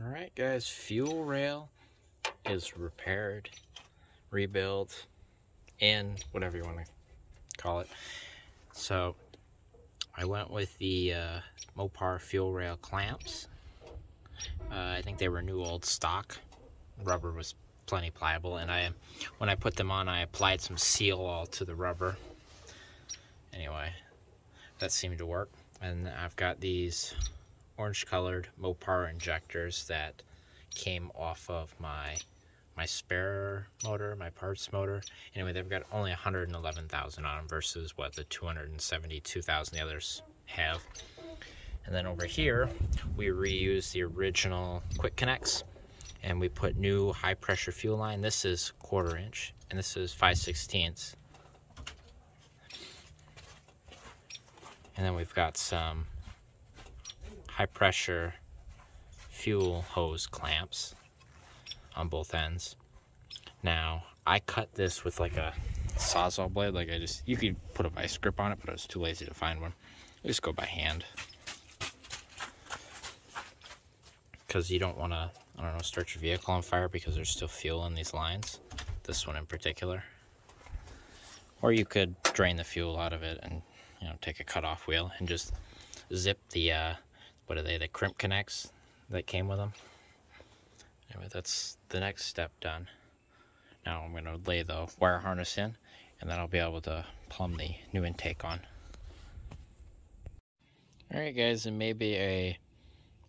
Alright guys, fuel rail is repaired, rebuilt, and whatever you want to call it. So I went with the uh, Mopar fuel rail clamps. Uh, I think they were new old stock. Rubber was plenty pliable and I when I put them on I applied some seal all to the rubber. Anyway, that seemed to work. And I've got these orange colored Mopar injectors that came off of my my spare motor, my parts motor. Anyway, they've got only 111,000 on them versus what the 272,000 the others have. And then over here, we reuse the original quick connects and we put new high pressure fuel line. This is quarter inch and this is 5 sixteenths. And then we've got some high pressure fuel hose clamps on both ends. Now, I cut this with like a sawzall blade, like I just, you could put a vice grip on it, but I was too lazy to find one. I just go by hand. Because you don't want to, I don't know, start your vehicle on fire because there's still fuel in these lines. This one in particular. Or you could drain the fuel out of it and, you know, take a cut-off wheel and just zip the uh, what are they, the crimp connects that came with them. Anyway, that's the next step done. Now I'm going to lay the wire harness in, and then I'll be able to plumb the new intake on. Alright guys, it may be a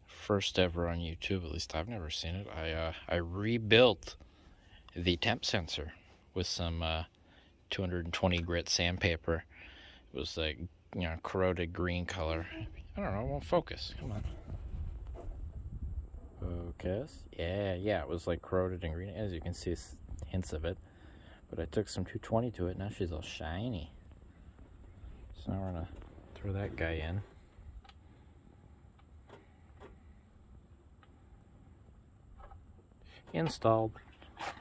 first ever on YouTube, at least I've never seen it. I, uh, I rebuilt the temp sensor with some uh, 220 grit sandpaper. It was like, you know, corroded green color. I don't know, it won't focus. Come on. Focus. Yeah, yeah, it was like corroded and green. As you can see, hints of it. But I took some 220 to it. Now she's all shiny. So now we're going to throw that guy in. Installed. I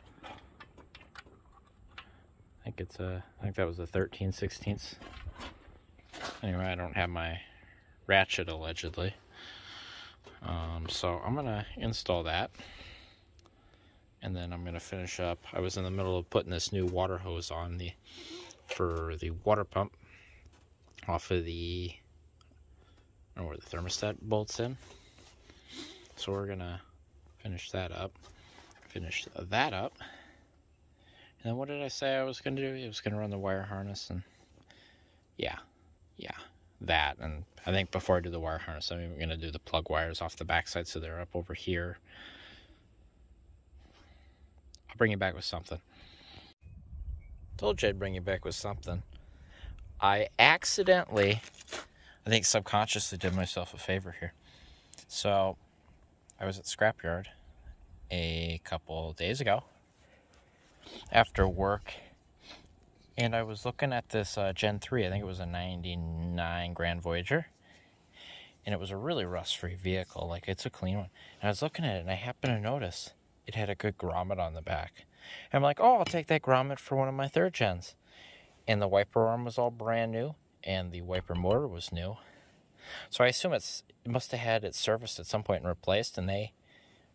think it's a, I think that was a 13 16ths. Anyway, I don't have my ratchet allegedly. Um, so I'm gonna install that and then I'm gonna finish up. I was in the middle of putting this new water hose on the for the water pump off of the or where the thermostat bolts in. So we're gonna finish that up. Finish that up. And then what did I say I was gonna do? I was gonna run the wire harness and yeah, yeah that and I think before I do the wire harness I'm going to do the plug wires off the backside so they're up over here. I'll bring you back with something. Told you I'd bring you back with something. I accidentally I think subconsciously did myself a favor here. So I was at scrapyard a couple days ago after work and I was looking at this uh, Gen 3, I think it was a 99 Grand Voyager. And it was a really rust-free vehicle, like it's a clean one. And I was looking at it and I happened to notice it had a good grommet on the back. And I'm like, oh, I'll take that grommet for one of my third gens. And the wiper arm was all brand new and the wiper motor was new. So I assume it's it must have had it serviced at some point and replaced and they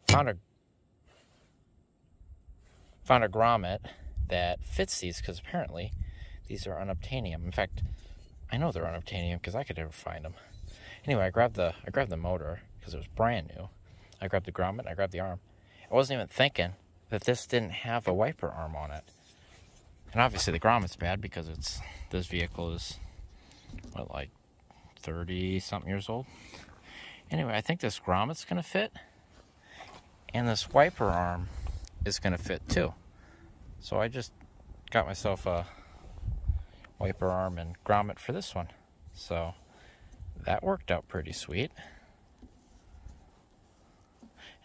found a found a grommet that fits these because apparently these are unobtainium. In fact, I know they're unobtainium because I could never find them. Anyway, I grabbed the I grabbed the motor because it was brand new. I grabbed the grommet, I grabbed the arm. I wasn't even thinking that this didn't have a wiper arm on it. And obviously the grommet's bad because it's this vehicle is what like 30 something years old. Anyway, I think this grommet's gonna fit. And this wiper arm is gonna fit too. So I just got myself a wiper arm and grommet for this one. So that worked out pretty sweet.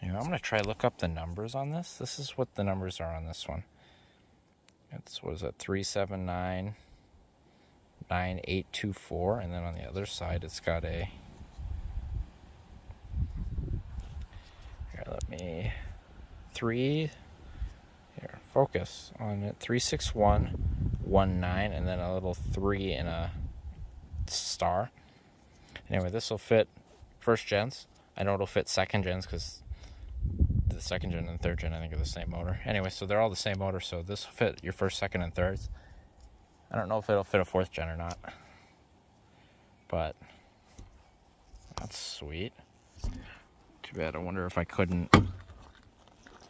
Anyway, I'm to try look up the numbers on this. This is what the numbers are on this one. It's, what is it, 379 9824. And then on the other side, it's got a. Here, let me. 3 here, focus on it. 36119 and then a little 3 in a star. Anyway, this will fit first gens. I know it'll fit second gens because the second gen and third gen, I think, are the same motor. Anyway, so they're all the same motor, so this will fit your first, second, and thirds. I don't know if it'll fit a fourth gen or not. But that's sweet. Too bad. I wonder if I couldn't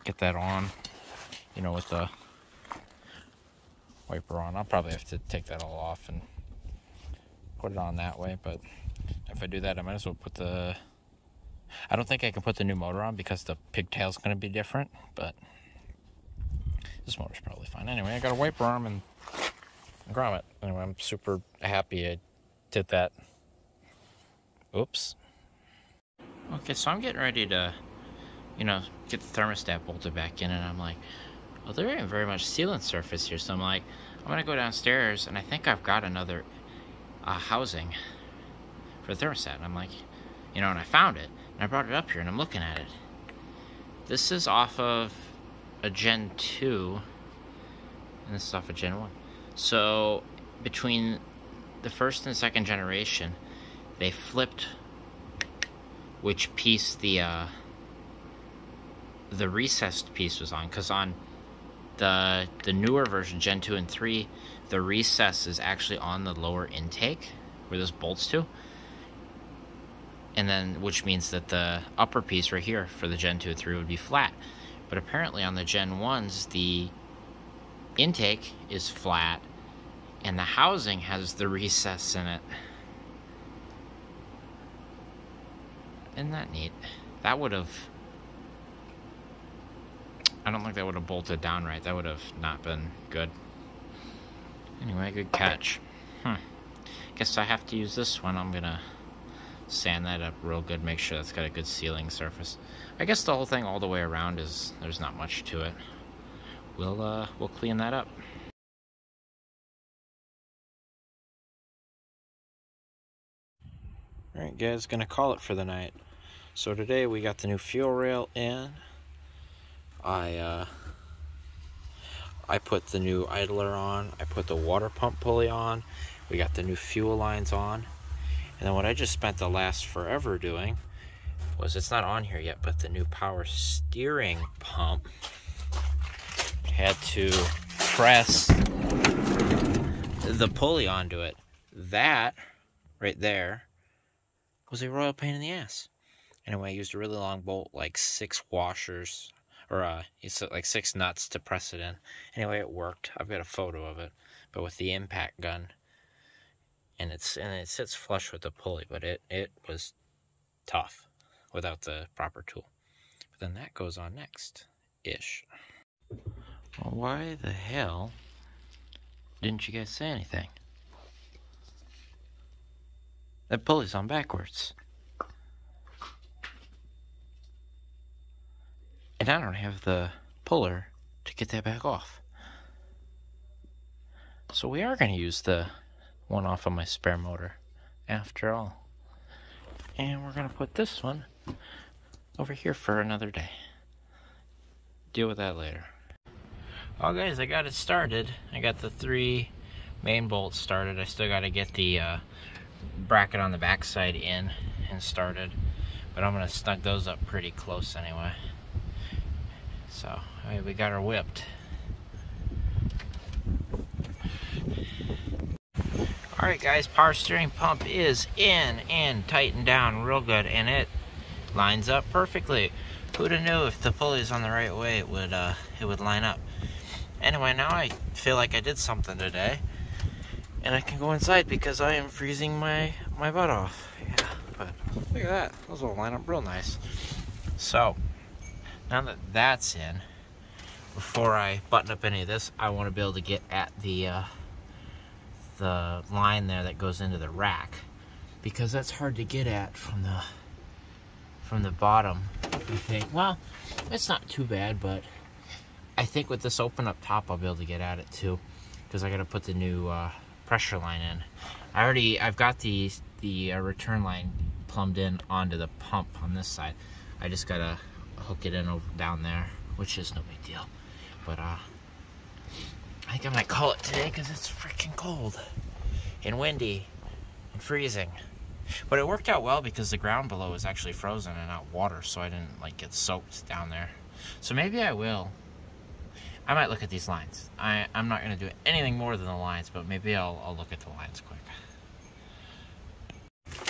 get that on, you know, with the wiper on. I'll probably have to take that all off and put it on that way. But if I do that, I might as well put the... I don't think I can put the new motor on because the pigtail's going to be different, but this motor's probably fine. Anyway, I got a wiper arm and grommet. Anyway, I'm super happy I did that. Oops. Okay, so I'm getting ready to, you know, get the thermostat bolted back in, and I'm like, well, there ain't very much sealant surface here, so I'm like, I'm gonna go downstairs, and I think I've got another uh, housing for the thermostat. And I'm like, you know, and I found it, and I brought it up here, and I'm looking at it. This is off of a Gen 2, and this is off of Gen 1. So, between the first and second generation, they flipped which piece the uh, the recessed piece was on because on the the newer version gen 2 and 3 the recess is actually on the lower intake where this bolts to. And then which means that the upper piece right here for the gen 2 and 3 would be flat. But apparently on the gen 1s the intake is flat and the housing has the recess in it. Isn't that neat? That would have... I don't think that would have bolted down right. That would have not been good. Anyway, good catch. Hmm. Guess I have to use this one. I'm gonna sand that up real good, make sure that's got a good sealing surface. I guess the whole thing all the way around is, there's not much to it. We'll, uh, we'll clean that up. Alright guys, gonna call it for the night. So today we got the new fuel rail in. I uh, I put the new idler on. I put the water pump pulley on. We got the new fuel lines on. And then what I just spent the last forever doing was it's not on here yet, but the new power steering pump had to press the pulley onto it. That right there was a royal pain in the ass. Anyway, I used a really long bolt, like six washers, or uh, it's like six nuts to press it in. Anyway, it worked. I've got a photo of it, but with the impact gun, and it's and it sits flush with the pulley, but it it was tough without the proper tool. But then that goes on next, ish. Well, why the hell didn't you guys say anything? That pulley's on backwards. And I don't have the puller to get that back off. So we are going to use the one off of my spare motor after all. And we're going to put this one over here for another day. Deal with that later. Well guys, I got it started. I got the three main bolts started. I still got to get the uh, bracket on the backside in and started. But I'm going to snug those up pretty close anyway. So, we got her whipped. Alright guys, power steering pump is in and tightened down real good and it lines up perfectly. Who'd have knew if the pulley's on the right way it would uh, it would line up. Anyway, now I feel like I did something today. And I can go inside because I am freezing my, my butt off. Yeah, but look at that. Those will line up real nice. So, now that that's in, before I button up any of this, I want to be able to get at the uh, the line there that goes into the rack because that's hard to get at from the from the bottom. I think. Well, it's not too bad, but I think with this open up top, I'll be able to get at it too because I got to put the new uh, pressure line in. I already I've got the the uh, return line plumbed in onto the pump on this side. I just gotta hook it in over down there, which is no big deal. But uh, I think I might call it today because it's freaking cold and windy and freezing. But it worked out well because the ground below is actually frozen and not water, so I didn't like get soaked down there. So maybe I will. I might look at these lines. I, I'm not going to do anything more than the lines, but maybe I'll, I'll look at the lines quick.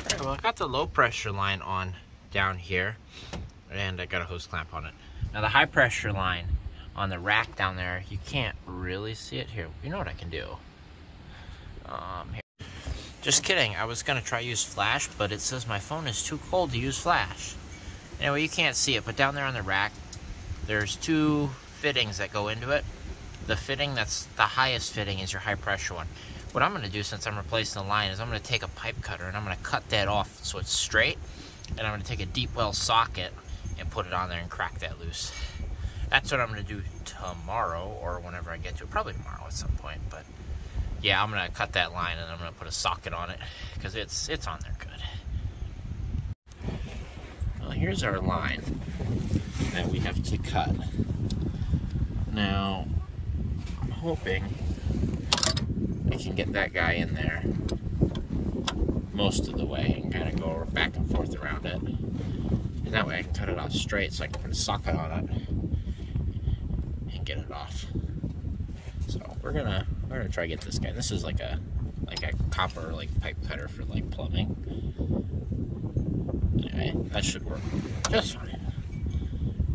Alright, well I got the low pressure line on down here, and I got a hose clamp on it. Now the high pressure line on the rack down there, you can't really see it here. You know what I can do? Um, here. Just kidding, I was gonna try use flash, but it says my phone is too cold to use flash. Anyway, you can't see it, but down there on the rack, there's two fittings that go into it. The fitting that's the highest fitting is your high pressure one. What I'm gonna do since I'm replacing the line is I'm gonna take a pipe cutter and I'm gonna cut that off so it's straight. And I'm gonna take a deep well socket and put it on there and crack that loose. That's what I'm gonna do tomorrow or whenever I get to it. Probably tomorrow at some point, but yeah, I'm gonna cut that line and I'm gonna put a socket on it because it's it's on there good. Well, here's our line that we have to cut. Now, I'm hoping I can get that guy in there most of the way and kind of go back and forth around it. And that way I can cut it off straight so I can put a socket on it and get it off. So we're gonna we're gonna try to get this guy. This is like a like a copper like pipe cutter for like plumbing. Anyway, that should work just fine.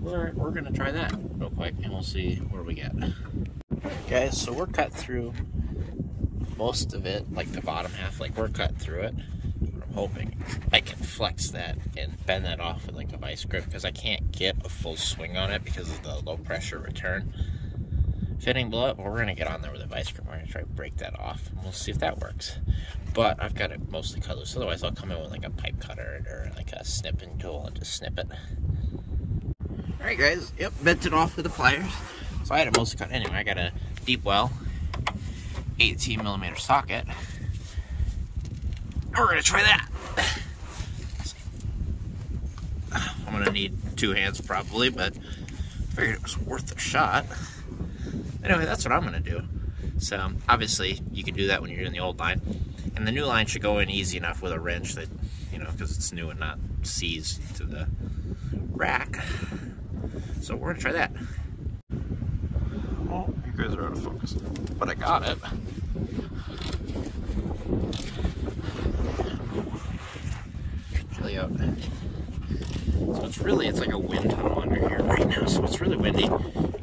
We're we're gonna try that real quick and we'll see where we get. Guys, so we're cut through most of it, like the bottom half, like we're cut through it hoping I can flex that and bend that off with like a vice grip because I can't get a full swing on it because of the low pressure return fitting blow up. But we're gonna get on there with a vice grip. We're gonna try to break that off and we'll see if that works. But I've got it mostly cut loose. Otherwise, I'll come in with like a pipe cutter or like a snipping tool and just snip it. All right, guys. Yep, bent it off with the pliers. So I had it mostly cut. Anyway, I got a deep well 18 millimeter socket we're gonna try that. I'm gonna need two hands probably, but I figured it was worth a shot. Anyway, that's what I'm gonna do. So obviously you can do that when you're in the old line. And the new line should go in easy enough with a wrench that, you know, because it's new and not seized to the rack. So we're gonna try that. Oh, you guys are out of focus. But I got it. chilly out. So it's really, it's like a wind tunnel under here right now, so it's really windy,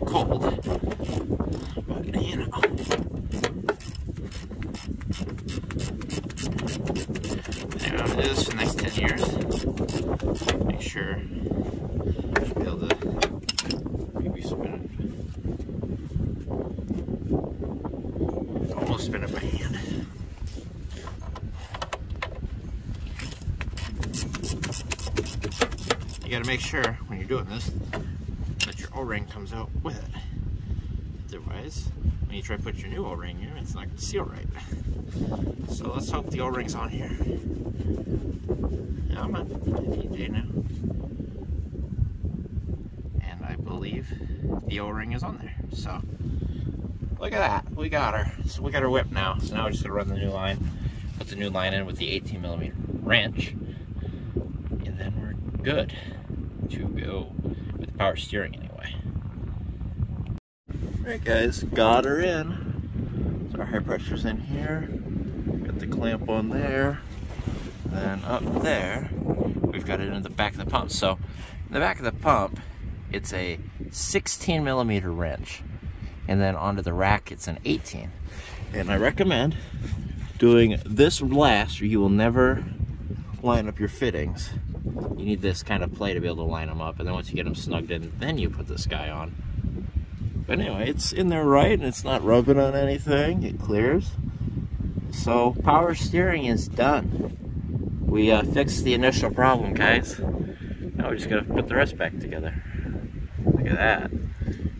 cold, but you know. Anyway, I'm gonna do this for the next 10 years. Make sure I should be able to maybe spin it. Almost spin it by hand. You got to make sure when you're doing this that your O-ring comes out with it. Otherwise, when you try to put your new O-ring in, it's not to seal right. So let's hope the O-ring's on here. Yeah, I'm on DJ now. And I believe the O-ring is on there. So look at that. We got her. So we got her whip now. So now we're just to run the new line. Put the new line in with the 18 millimeter wrench. And then we're good power steering anyway. Alright guys, got her in. So our high pressure's in here. Got the clamp on there. Then up there, we've got it in the back of the pump. So in the back of the pump, it's a 16 millimeter wrench. And then onto the rack, it's an 18. And I recommend doing this last or you will never line up your fittings you need this kind of play to be able to line them up and then once you get them snugged in then you put this guy on. But anyway it's in there right and it's not rubbing on anything. It clears. So power steering is done. We uh, fixed the initial problem guys. Now we're just gotta put the rest back together. Look at that.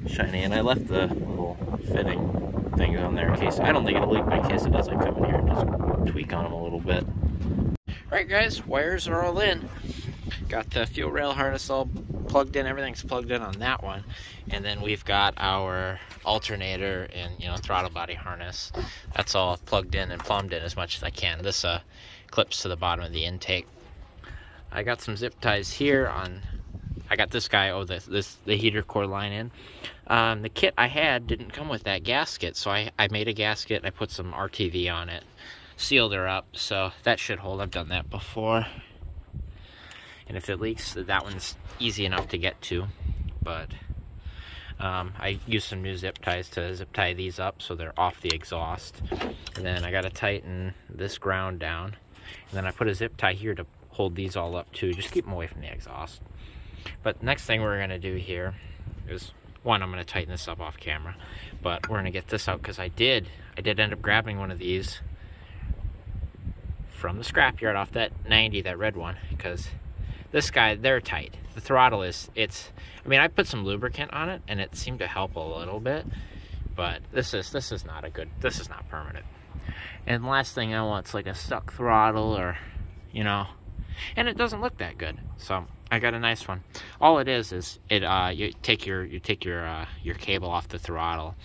Shiny and I left the little fitting thing on there in case I don't think it'll leak but in case it does I come in here and just tweak on them a little bit. Alright guys, wires are all in. Got the fuel rail harness all plugged in, everything's plugged in on that one. And then we've got our alternator and you know throttle body harness. That's all plugged in and plumbed in as much as I can. This uh, clips to the bottom of the intake. I got some zip ties here on I got this guy, oh, this, this the heater core line in. Um, the kit I had didn't come with that gasket, so I, I made a gasket. I put some RTV on it, sealed her up, so that should hold. I've done that before. And if it leaks, that one's easy enough to get to, but um, I used some new zip ties to zip tie these up so they're off the exhaust. And then I got to tighten this ground down. And then I put a zip tie here to hold these all up too. Just keep them away from the exhaust. But next thing we're going to do here is, one, I'm going to tighten this up off camera. But we're going to get this out because I did, I did end up grabbing one of these from the scrapyard off that 90, that red one. Because this guy, they're tight. The throttle is, it's, I mean, I put some lubricant on it and it seemed to help a little bit. But this is, this is not a good, this is not permanent. And last thing I want is like a stuck throttle or, you know, and it doesn't look that good. So I got a nice one. All it is is it uh, you take your you take your uh, your cable off the throttle,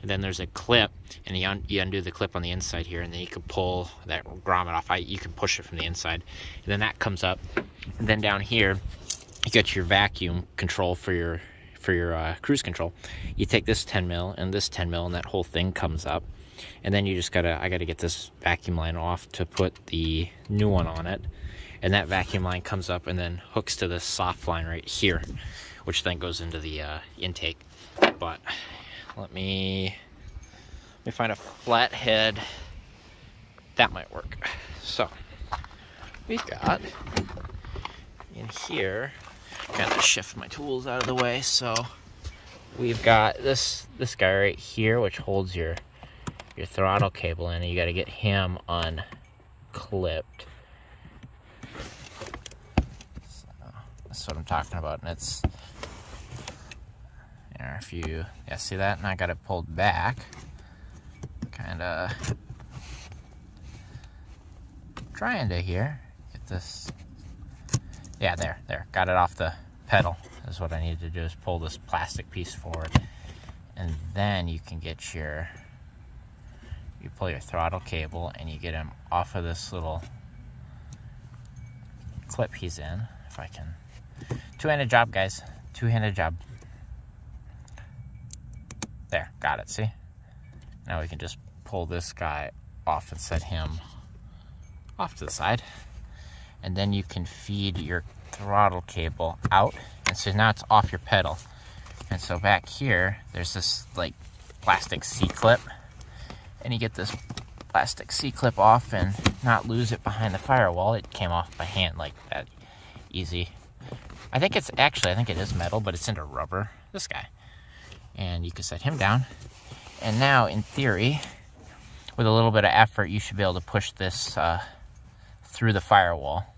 and then there's a clip, and you, un you undo the clip on the inside here, and then you can pull that grommet off. I, you can push it from the inside, and then that comes up, and then down here, you got your vacuum control for your for your uh, cruise control. You take this 10 mil and this 10 mil, and that whole thing comes up, and then you just gotta I gotta get this vacuum line off to put the new one on it and that vacuum line comes up and then hooks to this soft line right here which then goes into the uh, intake. But let me let me find a flat head that might work. So we've got in here kind of shift my tools out of the way. So we've got this this guy right here which holds your your throttle cable in and you got to get him unclipped That's what I'm talking about. And it's, you know, if you, yeah, see that? And I got it pulled back. Kind of trying to here. Get this, yeah, there, there. Got it off the pedal. Is what I need to do is pull this plastic piece forward. And then you can get your, you pull your throttle cable and you get him off of this little clip he's in, if I can Two-handed job, guys. Two-handed job. There, got it, see? Now we can just pull this guy off and set him off to the side. And then you can feed your throttle cable out. And so now it's off your pedal. And so back here, there's this like plastic C-clip. And you get this plastic C-clip off and not lose it behind the firewall. It came off by hand like that. Easy. I think it's actually, I think it is metal, but it's into rubber. This guy. And you can set him down. And now, in theory, with a little bit of effort, you should be able to push this uh, through the firewall.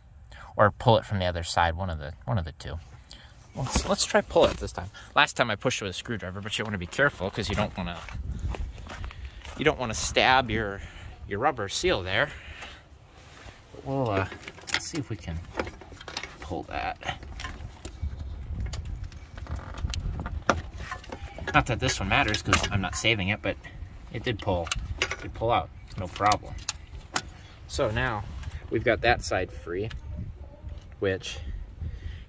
Or pull it from the other side, one of the one of the two. Let's, let's try pull it this time. Last time I pushed it with a screwdriver, but you want to be careful because you don't want to you don't want to stab your your rubber seal there. But we'll uh, see if we can pull that. Not that this one matters because I'm not saving it, but it did pull. It did pull out, no problem. So now we've got that side free, which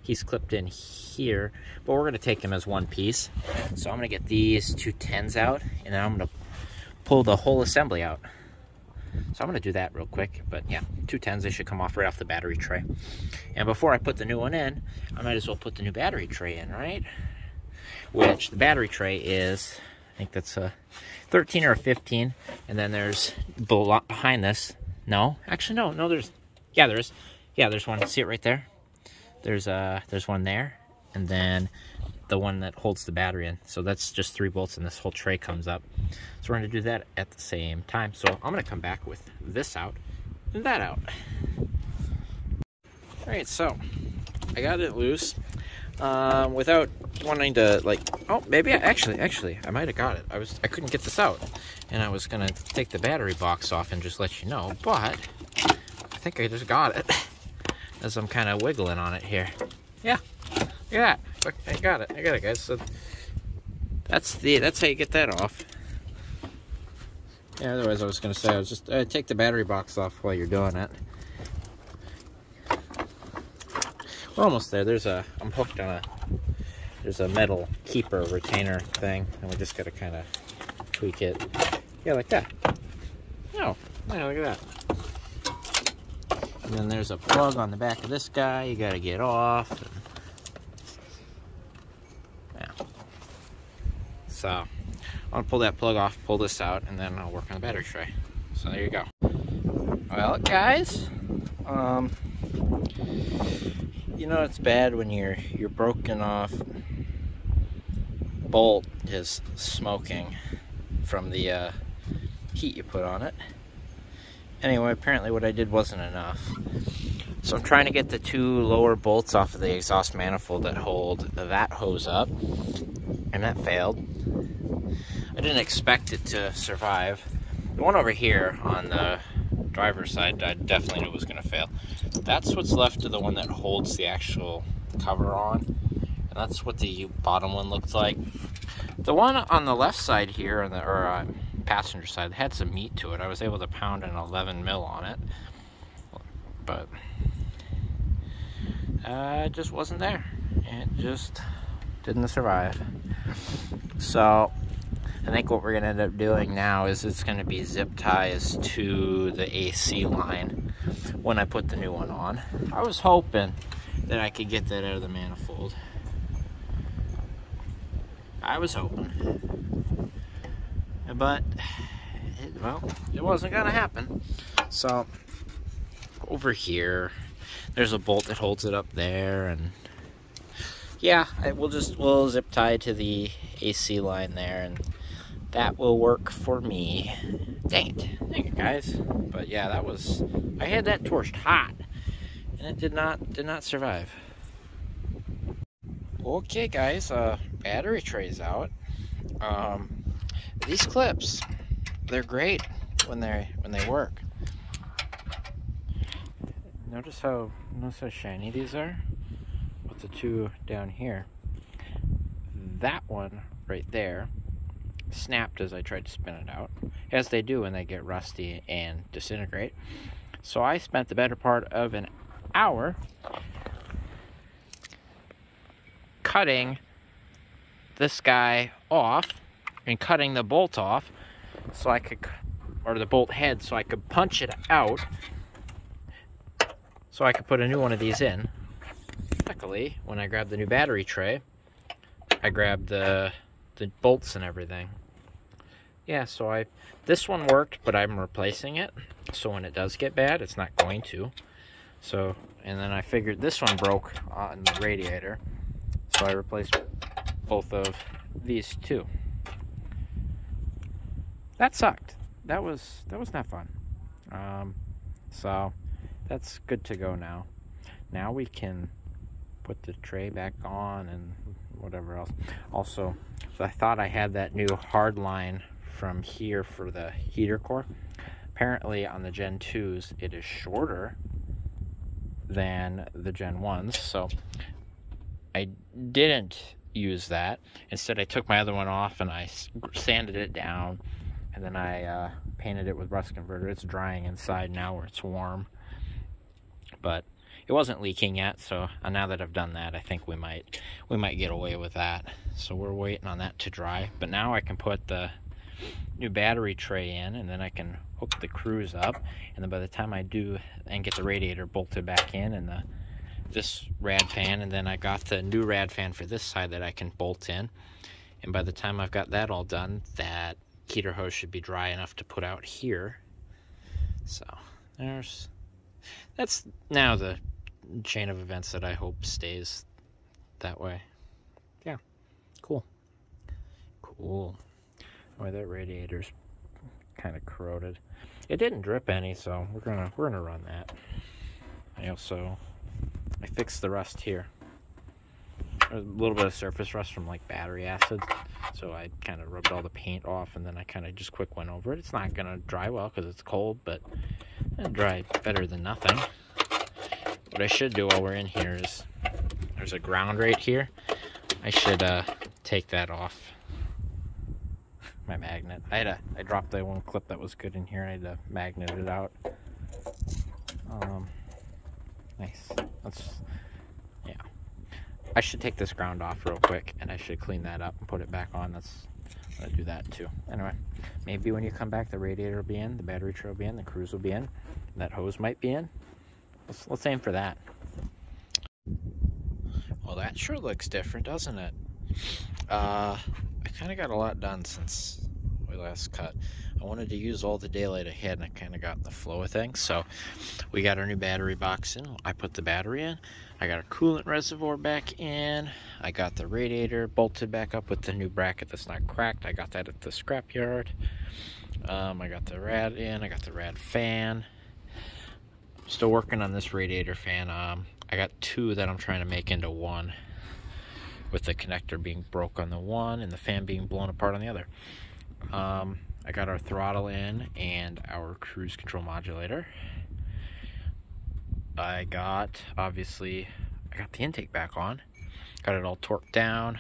he's clipped in here, but we're gonna take him as one piece. So I'm gonna get these two tens out and then I'm gonna pull the whole assembly out. So I'm gonna do that real quick, but yeah, two tens, they should come off right off the battery tray. And before I put the new one in, I might as well put the new battery tray in, right? Which the battery tray is, I think that's a 13 or a 15. And then there's behind this. No, actually, no, no, there's, yeah, there is. Yeah, there's one. See it right there? There's uh, there's one there. And then the one that holds the battery in. So that's just three bolts and this whole tray comes up. So we're gonna do that at the same time. So I'm gonna come back with this out and that out. All right, so I got it loose um, without wanting to like oh maybe I, actually actually I might have got it. I was I couldn't get this out. And I was gonna take the battery box off and just let you know but I think I just got it as I'm kind of wiggling on it here. Yeah look at that. I got it. I got it guys. So that's the that's how you get that off. Yeah otherwise I was gonna say I was just uh, take the battery box off while you're doing it. We're almost there. There's a I'm hooked on a there's a metal keeper retainer thing, and we just gotta kind of tweak it. Yeah, like that. Oh, yeah, look at that. And then there's a plug on the back of this guy you gotta get off. And, yeah. So, I'm gonna pull that plug off, pull this out, and then I'll work on the battery tray. So there you go. Well, guys, um, you know it's bad when you're you're broken off bolt is smoking from the uh, heat you put on it. Anyway, apparently what I did wasn't enough. So I'm trying to get the two lower bolts off of the exhaust manifold that hold that hose up, and that failed. I didn't expect it to survive. The one over here on the driver's side, I definitely knew was going to fail. That's what's left of the one that holds the actual cover on, that's what the bottom one looked like. The one on the left side here, on the, or uh, passenger side had some meat to it. I was able to pound an 11 mil on it, but uh, it just wasn't there. It just didn't survive. So I think what we're gonna end up doing now is it's gonna be zip ties to the AC line when I put the new one on. I was hoping that I could get that out of the manifold. I was hoping but it, well, it wasn't gonna happen. So over here, there's a bolt that holds it up there, and yeah, I, we'll just we'll zip tie to the AC line there, and that will work for me. Dang it, dang it, guys! But yeah, that was I had that torched hot, and it did not did not survive. Okay, guys, uh, battery tray's out. Um, these clips, they're great when they when they work. Notice how notice how shiny these are with the two down here. That one right there snapped as I tried to spin it out, as they do when they get rusty and disintegrate. So I spent the better part of an hour cutting this guy off and cutting the bolt off so I could, or the bolt head, so I could punch it out so I could put a new one of these in. Luckily, when I grabbed the new battery tray, I grabbed the, the bolts and everything. Yeah, so I, this one worked, but I'm replacing it. So when it does get bad, it's not going to. So, and then I figured this one broke on the radiator. So I replaced both of these two that sucked. That was that was not fun. Um, so that's good to go now. Now we can put the tray back on and whatever else. Also, so I thought I had that new hard line from here for the heater core. Apparently on the Gen 2s it is shorter than the Gen 1s, so I didn't use that. Instead I took my other one off and I sanded it down and then I uh, painted it with rust converter. It's drying inside now where it's warm, but it wasn't leaking yet. So uh, now that I've done that, I think we might we might get away with that. So we're waiting on that to dry. But now I can put the new battery tray in, and then I can hook the cruise up, and then by the time I do and get the radiator bolted back in and the this rad fan, and then I got the new rad fan for this side that I can bolt in. And by the time I've got that all done, that heater hose should be dry enough to put out here. So there's that's now the chain of events that I hope stays that way. Yeah, cool, cool. Boy, that radiator's kind of corroded. It didn't drip any, so we're gonna we're gonna run that. I also I fixed the rust here a little bit of surface rust from like battery acid. So I kind of rubbed all the paint off and then I kind of just quick went over it. It's not going to dry well because it's cold, but it'll dry better than nothing. What I should do while we're in here is there's a ground right here. I should uh, take that off my magnet. I had a, I dropped the one clip that was good in here. I had to magnet it out. Um, nice. That's I should take this ground off real quick and I should clean that up and put it back on. That's I'm gonna do that too. Anyway, maybe when you come back, the radiator will be in, the battery tray will be in, the cruise will be in, that hose might be in. Let's, let's aim for that. Well, that sure looks different, doesn't it? Uh, I kind of got a lot done since we last cut. I wanted to use all the daylight ahead and I kind of got the flow of things. So we got our new battery box in. I put the battery in. I got a coolant reservoir back in. I got the radiator bolted back up with the new bracket that's not cracked. I got that at the scrapyard. Um, I got the rad in. I got the rad fan. Still working on this radiator fan. Um, I got two that I'm trying to make into one with the connector being broke on the one and the fan being blown apart on the other. Um, I got our throttle in and our cruise control modulator. I got, obviously, I got the intake back on. Got it all torqued down.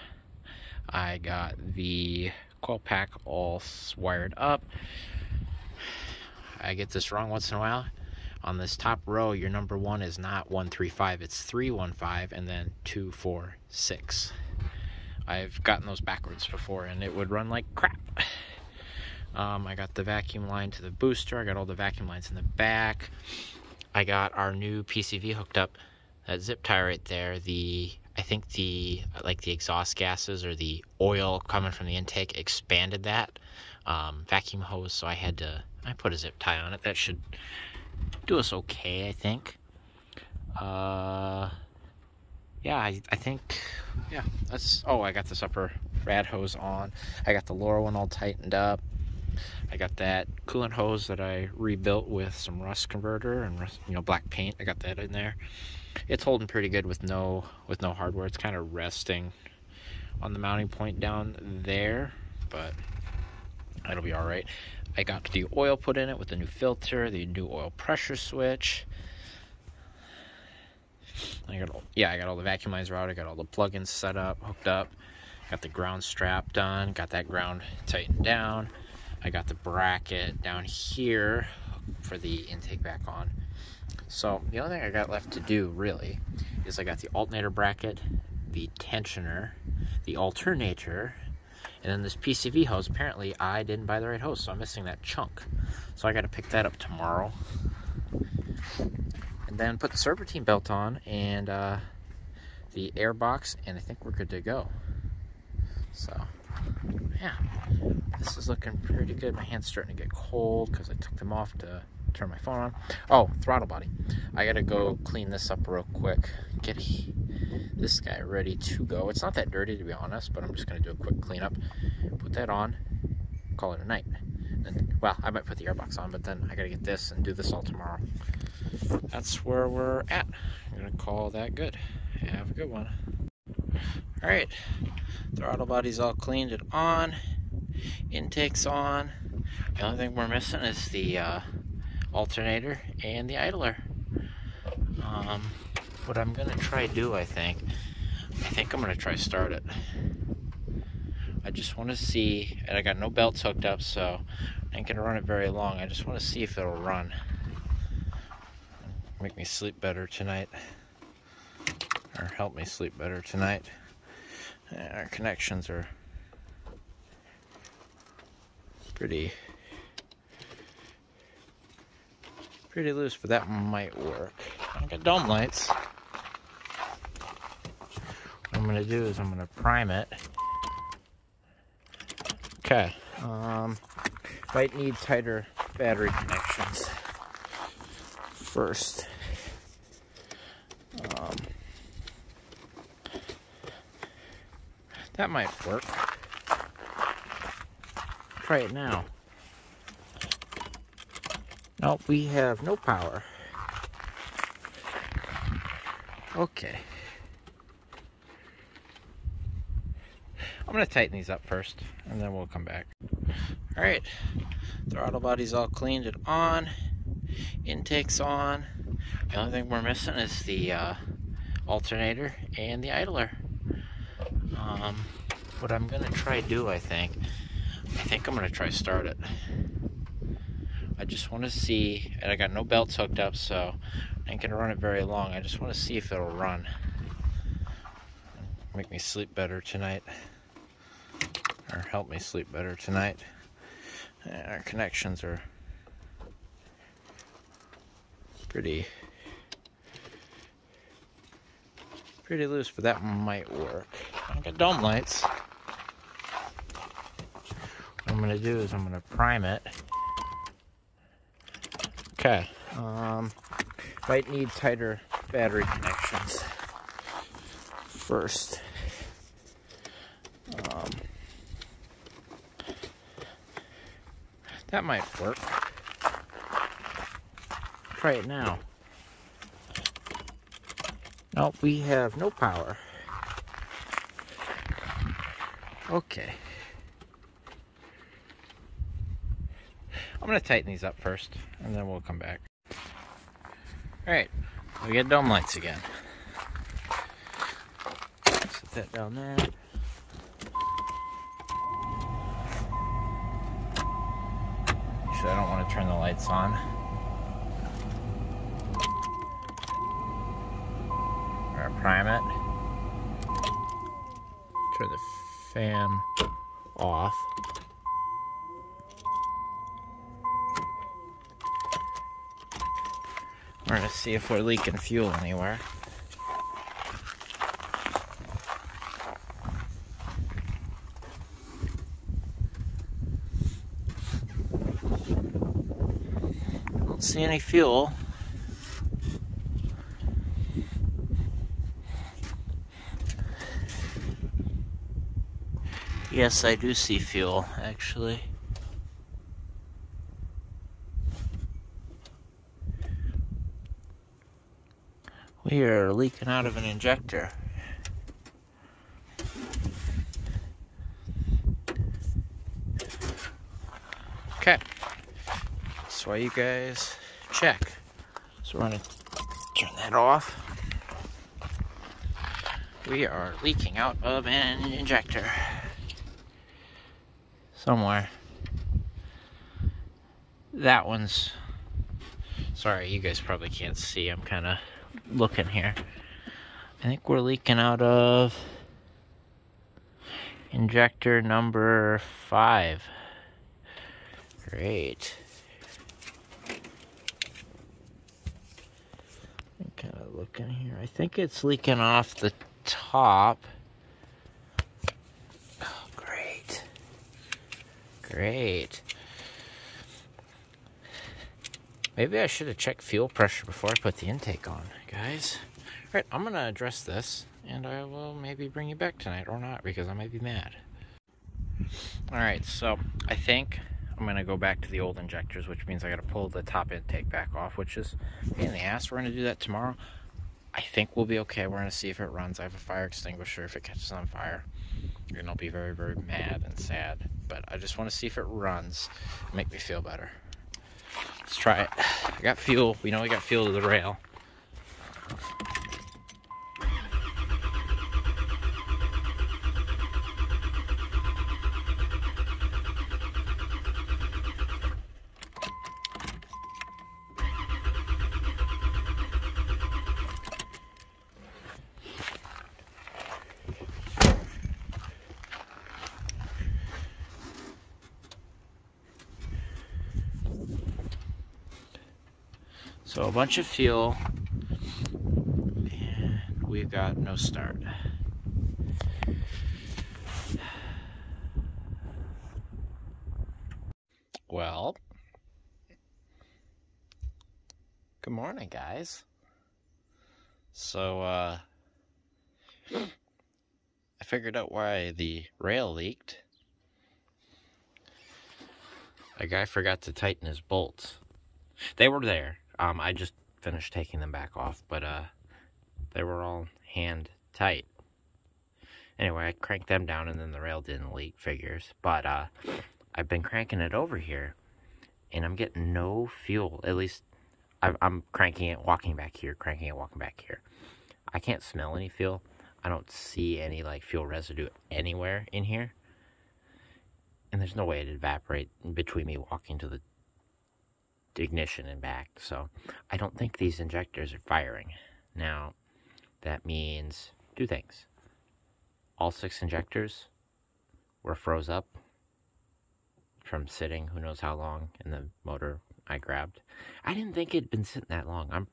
I got the coil pack all wired up. I get this wrong once in a while. On this top row, your number one is not 135, it's 315 and then 246. I've gotten those backwards before and it would run like crap. Um, I got the vacuum line to the booster. I got all the vacuum lines in the back. I got our new PCV hooked up. That zip tie right there. The I think the like the exhaust gases or the oil coming from the intake expanded that um, vacuum hose. So I had to I put a zip tie on it. That should do us okay, I think. Uh, yeah, I, I think yeah that's oh I got this upper rad hose on. I got the lower one all tightened up. I got that coolant hose that I rebuilt with some rust converter and rust, you know black paint. I got that in there. It's holding pretty good with no with no hardware. It's kind of resting on the mounting point down there, but it'll be all right. I got the oil put in it with the new filter, the new oil pressure switch. I got all, yeah, I got all the vacuum lines out. I got all the plugins set up, hooked up. Got the ground strap done. Got that ground tightened down. I got the bracket down here for the intake back on. So the only thing I got left to do really is I got the alternator bracket, the tensioner, the alternator, and then this PCV hose. Apparently I didn't buy the right hose, so I'm missing that chunk. So I got to pick that up tomorrow. And then put the serpentine belt on and uh, the air box, and I think we're good to go. So yeah, this is looking pretty good. My hand's starting to get cold because I took them off to turn my phone on. Oh, throttle body. I gotta go clean this up real quick. Get this guy ready to go. It's not that dirty to be honest, but I'm just gonna do a quick cleanup. Put that on, call it a night. And, well, I might put the airbox on, but then I gotta get this and do this all tomorrow. That's where we're at. I'm gonna call that good. Have a good one. All right, throttle body's all cleaned and on. Intake's on. The only thing we're missing is the uh, alternator and the idler. Um, what I'm gonna try do, I think, I think I'm gonna try start it. I just want to see, and I got no belts hooked up, so I ain't gonna run it very long. I just want to see if it'll run. Make me sleep better tonight, or help me sleep better tonight. Our connections are pretty pretty loose, but that might work. I got dome lights. What I'm gonna do is I'm gonna prime it. Okay. Um, might need tighter battery connections first. Um, that might work. It now. Nope, we have no power. Okay. I'm going to tighten these up first, and then we'll come back. Alright, throttle body's all cleaned and on. Intake's on. The only thing we're missing is the uh, alternator and the idler. Um, what I'm going to try to do, I think, I think I'm going to try start it. I just want to see, and I got no belts hooked up, so I ain't to run it very long. I just want to see if it'll run. make me sleep better tonight. Or help me sleep better tonight. Our connections are pretty pretty loose, but that might work. I got dome lights. I'm gonna do is I'm gonna prime it. Okay. Um, might need tighter battery connections first. Um, that might work. Try it now. Nope, we have no power. Okay. I'm going to tighten these up first, and then we'll come back. Alright, we get dome lights again. Set that down there. Actually, I don't want to turn the lights on. Or prime it. Turn the fan off. We're gonna see if we're leaking fuel anywhere. Don't see any fuel. Yes, I do see fuel, actually. We are leaking out of an injector. Okay. That's why you guys check. So we're gonna turn that off. We are leaking out of an injector. Somewhere. That one's sorry, you guys probably can't see. I'm kind of looking here. I think we're leaking out of injector number five. Great. Kind of looking here. I think it's leaking off the top. Oh, great. Great. Maybe I should have checked fuel pressure before I put the intake on, guys. All right, I'm gonna address this, and I will maybe bring you back tonight or not because I might be mad. All right, so I think I'm gonna go back to the old injectors, which means I gotta pull the top intake back off, which is in the ass. We're gonna do that tomorrow. I think we'll be okay. We're gonna see if it runs. I have a fire extinguisher. If it catches on fire, and I'll be very, very mad and sad. But I just want to see if it runs. Make me feel better. Let's try it. I got fuel. We know we got fuel to the rail. Bunch of fuel, and we've got no start. Well, good morning, guys. So, uh, I figured out why the rail leaked. A guy forgot to tighten his bolts. They were there. Um, I just finished taking them back off, but uh, they were all hand tight. Anyway, I cranked them down and then the rail didn't leak, figures. But uh, I've been cranking it over here and I'm getting no fuel. At least I'm, I'm cranking it, walking back here, cranking it, walking back here. I can't smell any fuel. I don't see any like fuel residue anywhere in here. And there's no way it'd evaporate between me walking to the ignition and back. So I don't think these injectors are firing. Now, that means two things. all six injectors were froze up from sitting who knows how long in the motor I grabbed. I didn't think it'd been sitting that long. I'm,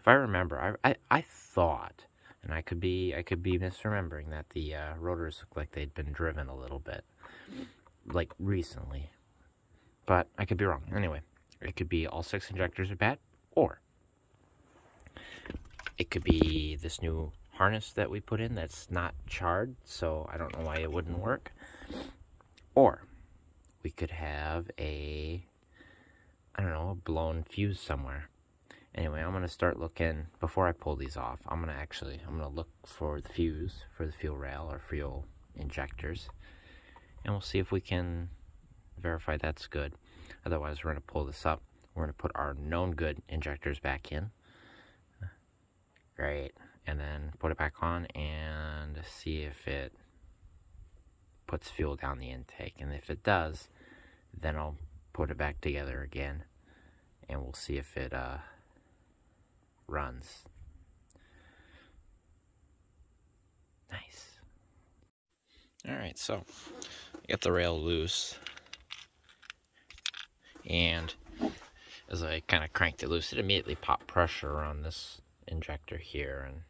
if I remember, I, I, I thought, and I could be, I could be misremembering that the uh, rotors looked like they'd been driven a little bit, like recently. But I could be wrong. Anyway, it could be all six injectors are bad, or it could be this new harness that we put in that's not charred, so I don't know why it wouldn't work. Or we could have a, I don't know, a blown fuse somewhere. Anyway, I'm going to start looking, before I pull these off, I'm going to actually, I'm going to look for the fuse for the fuel rail or fuel injectors. And we'll see if we can verify that's good. Otherwise, we're going to pull this up. We're going to put our known good injectors back in. Great. And then put it back on and see if it puts fuel down the intake. And if it does, then I'll put it back together again. And we'll see if it uh, runs. Nice. Alright, so get the rail loose and as I kind of cranked it loose, it immediately popped pressure on this injector here. And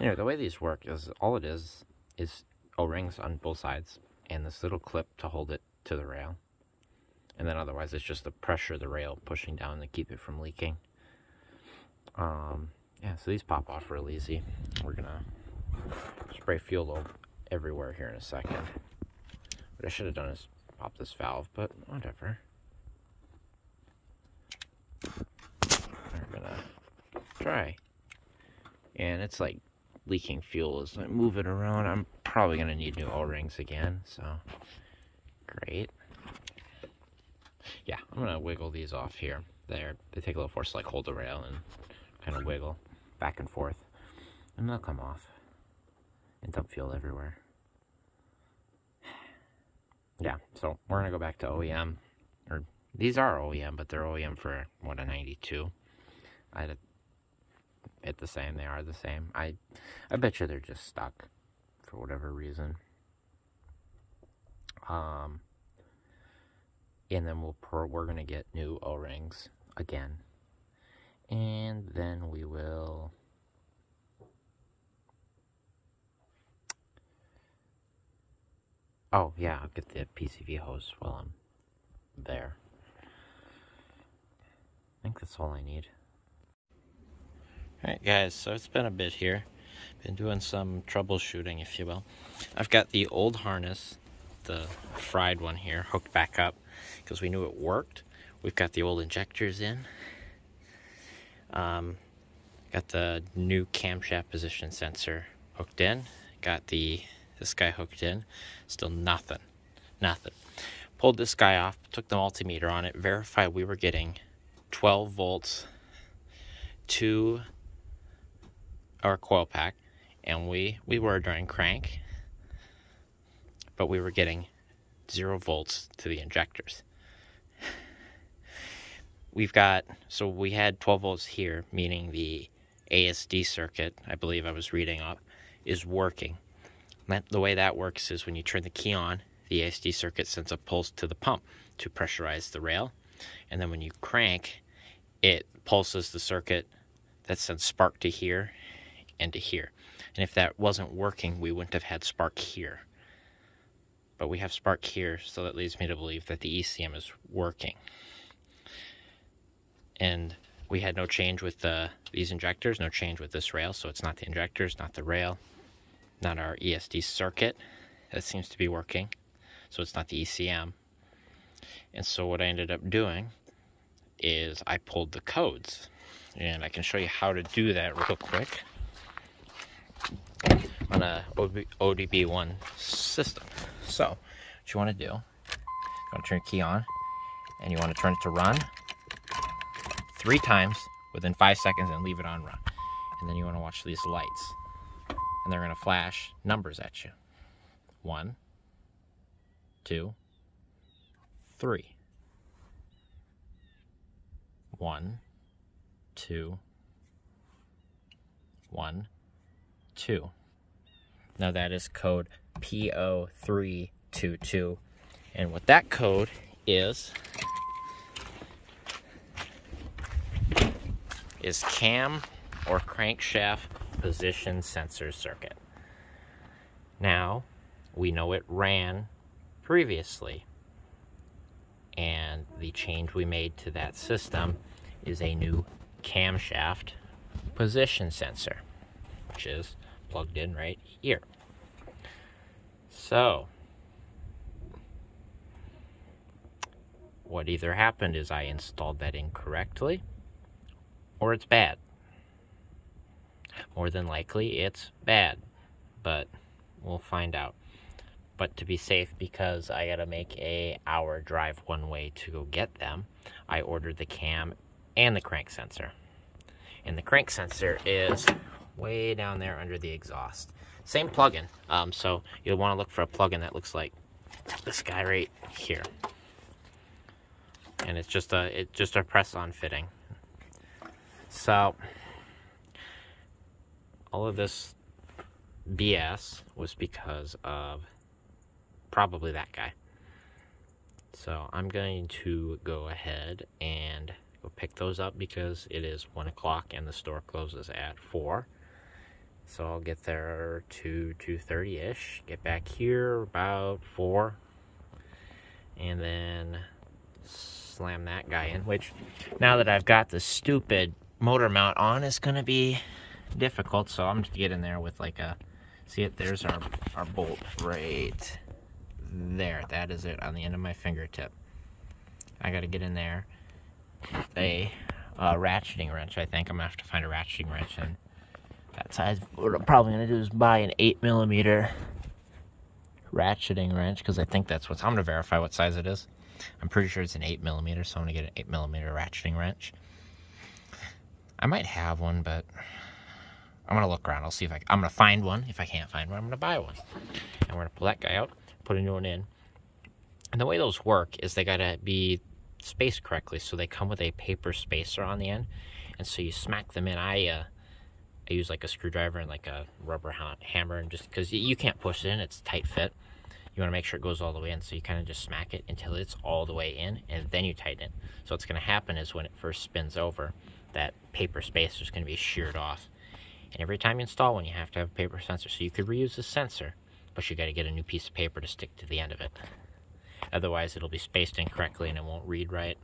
anyway, the way these work is all it is is O-rings on both sides and this little clip to hold it to the rail. And then otherwise it's just the pressure of the rail pushing down to keep it from leaking. Um, yeah, so these pop off real easy. We're gonna spray fuel everywhere here in a second. What I should have done is pop this valve, but whatever. We're gonna try. And it's like leaking fuel as I move it around. I'm probably gonna need new O-rings again, so great. Yeah, I'm gonna wiggle these off here. There, they take a little force to like hold the rail and kind of wiggle back and forth, and they'll come off and dump fuel everywhere. Yeah, so we're gonna go back to OEM, these are OEM, but they're OEM for, what, a 92. I'd hit the same. They are the same. I, I bet you they're just stuck for whatever reason. Um, and then we'll we're going to get new O-rings again. And then we will... Oh, yeah, I'll get the PCV hose while I'm there think that's all I need. Alright guys, so it's been a bit here. Been doing some troubleshooting, if you will. I've got the old harness, the fried one here, hooked back up because we knew it worked. We've got the old injectors in. Um, got the new camshaft position sensor hooked in. Got the this guy hooked in. Still nothing. Nothing. Pulled this guy off, took the multimeter on it, verified we were getting 12 volts to our coil pack and we we were during crank but we were getting zero volts to the injectors. We've got so we had 12 volts here meaning the ASD circuit I believe I was reading up is working. The way that works is when you turn the key on the ASD circuit sends a pulse to the pump to pressurize the rail and then when you crank, it pulses the circuit that sends spark to here and to here. And if that wasn't working, we wouldn't have had spark here. But we have spark here, so that leads me to believe that the ECM is working. And we had no change with the, these injectors, no change with this rail, so it's not the injectors, not the rail, not our ASD circuit. That seems to be working, so it's not the ECM. And so what I ended up doing is I pulled the codes. And I can show you how to do that real quick on a ODB1 system. So, what you want to do, you want to turn your key on, and you want to turn it to run three times within five seconds and leave it on run. And then you want to watch these lights. And they're going to flash numbers at you. One, two, three. One, two, one, two. Now that is code PO322. And what that code is, is cam or crankshaft position sensor circuit. Now, we know it ran previously. And the change we made to that system is a new camshaft position sensor, which is plugged in right here. So, what either happened is I installed that incorrectly, or it's bad. More than likely, it's bad, but we'll find out. But to be safe, because I gotta make a hour drive one way to go get them, I ordered the cam and the crank sensor. And the crank sensor is way down there under the exhaust. Same plugin, um, so you'll want to look for a plug-in that looks like this guy right here. And it's just a it's just a press-on fitting. So all of this BS was because of probably that guy. So I'm going to go ahead and go pick those up because it is 1 o'clock and the store closes at 4. So I'll get there to 2.30ish, get back here about 4, and then slam that guy in, which now that I've got the stupid motor mount on is going to be difficult, so I'm just get in there with like a, see it, there's our, our bolt right there. That is it on the end of my fingertip. I got to get in there. A uh, ratcheting wrench, I think. I'm to have to find a ratcheting wrench and that size. What I'm probably to do is buy an 8 millimeter ratcheting wrench because I think that's what's, I'm to verify what size it is. I'm pretty sure it's an 8 millimeter, so I'm to get an 8 millimeter ratcheting wrench. I might have one, but I'm to look around. I'll see if I, I'm to find one. If I can't find one, I'm to buy one. And we're to pull that guy out, put a new one in. And the way those work is they got to be spaced correctly. So they come with a paper spacer on the end. And so you smack them in. I, uh, I use like a screwdriver and like a rubber hammer and just because you can't push it in, it's tight fit. You want to make sure it goes all the way in, so you kind of just smack it until it's all the way in, and then you tighten it. So what's going to happen is when it first spins over, that paper spacer is going to be sheared off. And every time you install one, you have to have a paper sensor. So you could reuse the sensor, but you got to get a new piece of paper to stick to the end of it. Otherwise, it'll be spaced incorrectly and it won't read right,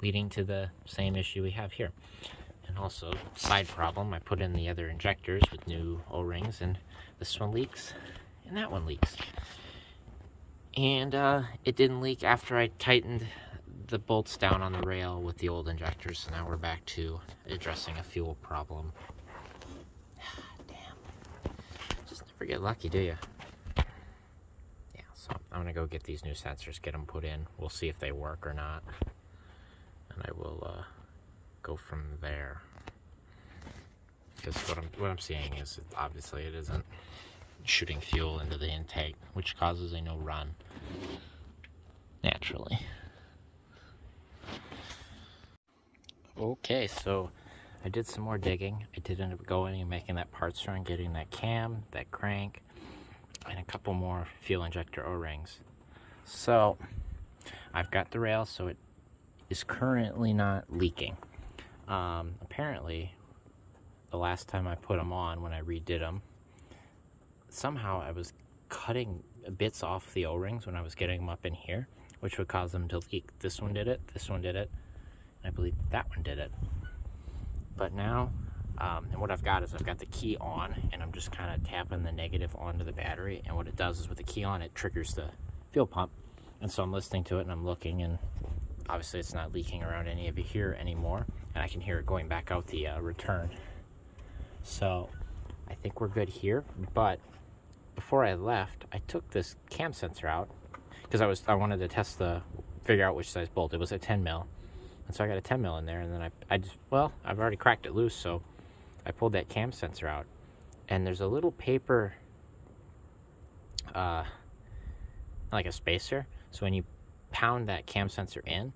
leading to the same issue we have here. And also, side problem, I put in the other injectors with new O-rings, and this one leaks, and that one leaks. And uh, it didn't leak after I tightened the bolts down on the rail with the old injectors, so now we're back to addressing a fuel problem. Damn. Just never get lucky, do you? Yeah, so I'm gonna go get these new sensors, get them put in. We'll see if they work or not. And I will, uh, go from there. Because what I'm what I'm seeing is obviously it isn't shooting fuel into the intake, which causes a no run naturally. Okay, so I did some more digging. I did end up going and making that parts run, getting that cam, that crank, and a couple more fuel injector O-rings. So I've got the rail, so it is currently not leaking. Um, apparently, the last time I put them on, when I redid them, somehow I was cutting bits off the O-rings when I was getting them up in here, which would cause them to leak. This one did it, this one did it, I believe that one did it. But now, um, and what I've got is I've got the key on, and I'm just kind of tapping the negative onto the battery, and what it does is with the key on, it triggers the fuel pump. And so I'm listening to it, and I'm looking, and obviously it's not leaking around any of it here anymore and I can hear it going back out the uh, return. So I think we're good here, but before I left, I took this cam sensor out because I was I wanted to test the figure out which size bolt. It was a 10 mil, and so I got a 10 mil in there, and then I I just well I've already cracked it loose, so I pulled that cam sensor out, and there's a little paper, uh, like a spacer. So when you pound that cam sensor in,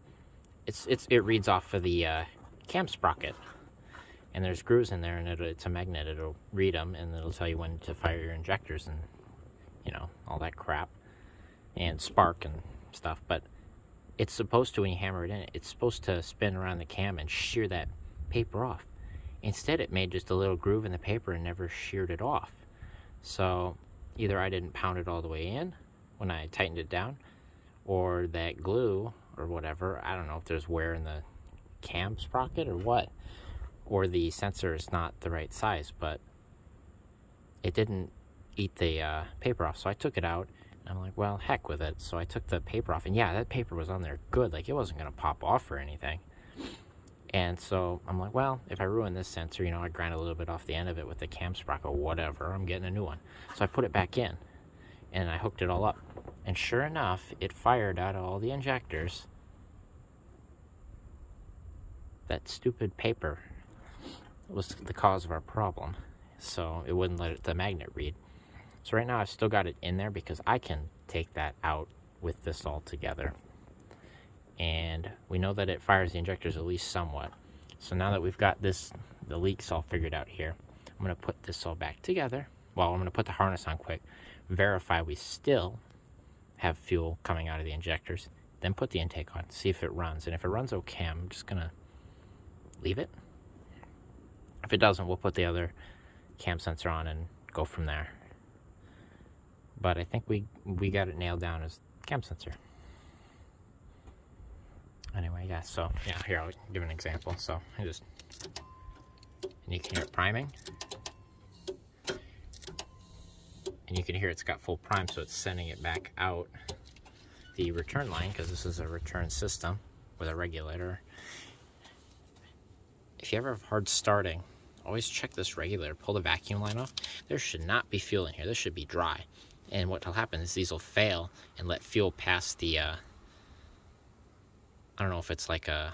it's it's it reads off of the uh, cam sprocket. and there's grooves in there, and it, it's a magnet. It'll read them, and it'll tell you when to fire your injectors and you know all that crap, and spark and stuff. But it's supposed to when you hammer it in, it's supposed to spin around the cam and shear that paper off. Instead, it made just a little groove in the paper and never sheared it off. So either I didn't pound it all the way in when I tightened it down, or that glue or whatever. I don't know if there's wear in the cam sprocket or what or the sensor is not the right size, but it didn't eat the uh, paper off. So I took it out I'm like, well, heck with it. So I took the paper off and yeah, that paper was on there good. Like it wasn't going to pop off or anything. And so I'm like, well, if I ruin this sensor, you know, I grind a little bit off the end of it with the cam sprocket, whatever, I'm getting a new one. So I put it back in and I hooked it all up. And sure enough, it fired out of all the injectors that stupid paper was the cause of our problem. So it wouldn't let the magnet read. So right now I've still got it in there because I can take that out with this all together. And we know that it fires the injectors at least somewhat. So now that we've got this, the leaks all figured out here, I'm to put this all back together. Well, I'm to put the harness on quick, verify we still have fuel coming out of the injectors, then put the intake on, see if it runs. And if it runs okay, I'm just to leave it if it doesn't, we'll put the other cam sensor on and go from there. But I think we we got it nailed down as cam sensor. Anyway, yeah, so, yeah, here, I'll give an example. So, I just, and you can hear it priming. And you can hear it's got full prime, so it's sending it back out the return line, because this is a return system with a regulator. If you ever have hard starting, always check this regulator, pull the vacuum line off. There should not be fuel in here. This should be dry. And what will happen is these will fail and let fuel pass the, uh, I don't know if it's like a,